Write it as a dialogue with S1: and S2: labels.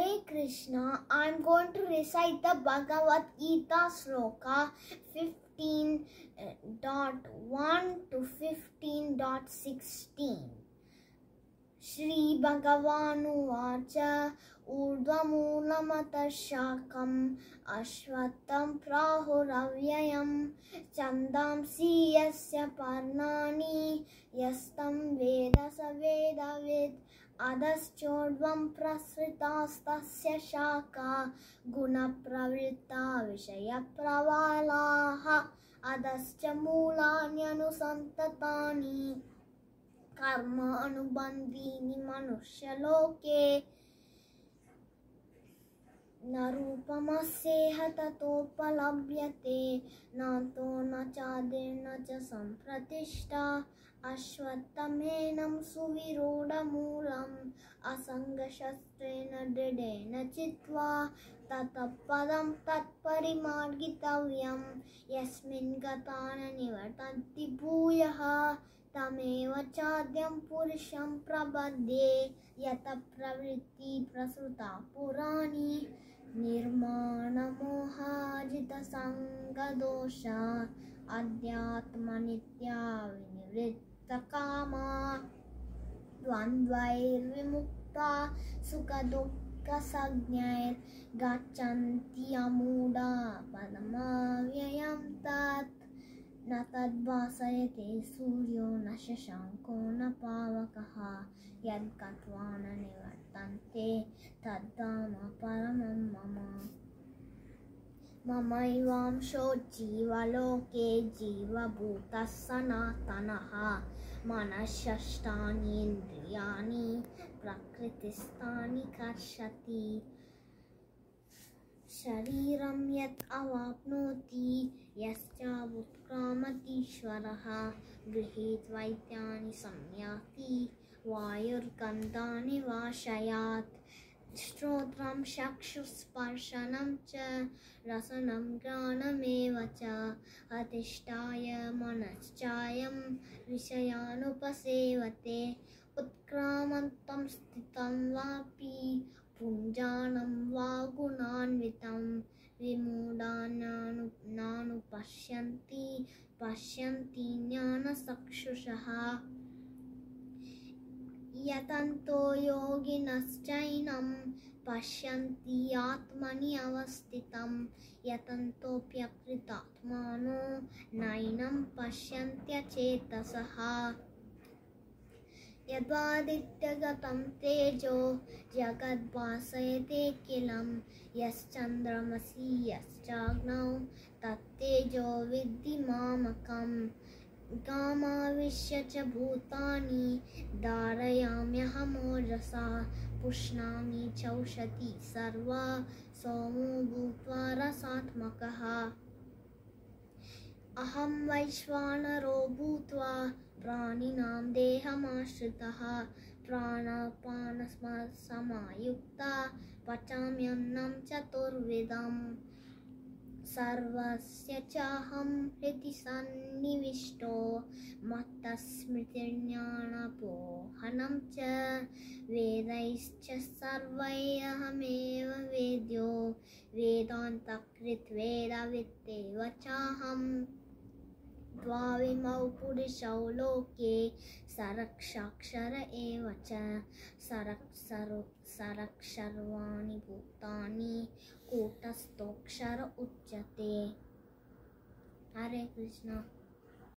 S1: Hare Krishna, I'm going to recite the Bhagavad Gita Sloka 15.1 uh, to 15.16. श्रीभगवानुवाच ऊर्ध्वमूलमतः शाकम् अश्वत्थं प्राहुरव्ययं छन्दांसि यस्य पर्णानि यस्तं वेद स वेदवित् अधश्चोर्ध्वं प्रसृतास्तस्य शाखा गुणप्रवृत्ता विषयप्रवालाः अधश्च मूलान्यनुसन्ततानि कर्मानुबन्धीनि मनुष्यलोके न रूपमस्येह ततोपलभ्यते नान्तो न चादिर्न च सम्प्रतिष्ठा अश्वत्थमेनं सुविरूढमूलम् असङ्गशस्त्रेण दृढेन चित्वा ततः पदं तत्परिमार्गितव्यं यस्मिन् गता न निवर्तन्ति भूयः तमेव चाद्यं पुरुषं यतः प्रवृत्ति प्रसृता पुराणी निर्माण मोहाजित निर्माणमोहाजितसङ्गदोषा अध्यात्मनित्या विनिवृत्तकामा द्वन्द्वैर्विमुक्ता सुखदुःखसज्ञैर्गच्छन्ति अमूढा पदमव्ययं तत् न तद्भासयते सूर्यो न शशाङ्को न पावकः यद्गत्वा न निवर्तन्ते तद्धाम परमं मम ममैवांशो जीवलोके जीवभूतः सनातनः मनःषष्ठानीन्द्रियाणि प्रकृतिस्थानि कर्षति शरीरं यत् अवाप्नोति यश्चावुत्क्रामतीश्वरः गृहीत्वैत्यानि संयाति वायुर्गन्धानि वाशयात्। श्रोत्रं चक्षुस्पर्शनं च रसनं घ्राणमेव च। अधिष्ठाय मनश्चायं विषयानुपसेवते। उत्क्रामन्तं स्थितं वापि పుంజానం వాగునాన్వితం విమూఢానాను నాను పశ్యంతి పశ్యంతి జ్ఞానచక్షుషः యతంతో యోగినశ్చైనం పశ్యంతి ఆత్మని అవస్థితం. యతంతోప్యకృతాత్మానో నైనం పశ్యంత్యచేతస. यद्वादित्यगतं तेजो जगद्भासयतेऽखिलं यश्चन्द्रमसि यश्चाग्नौ तत्तेजो विद्धि मामकम्। गामाविश्य च भूतानि धारयाम्यहमोजसा। पुष्णामि चौषति सर्वा। सोमो भूत्वा रसात्मकः। अहं वैश्वानरो भूत्वा प्राणिनां देहमाश्रितः प्राणापानसमायुक्ता पचाम्यन्नं चतुर्विधम् सर्वस्य चाहं हृदि सन्निविष्टो मत्तस्मृतिर्ज्ञानपोहनं च वेदैश्च सर्वैरहमेव वेद्यो। वेदान्तकृद्वेदवित्तेव चाहम्। द्वाविमौ पुरुषौ लोके सरक्षाक्षर एव च। सरक्षरो सरक्षर्वाणि भूतानि कूटस्थोक्षर उच्यते। हरे कृष्ण।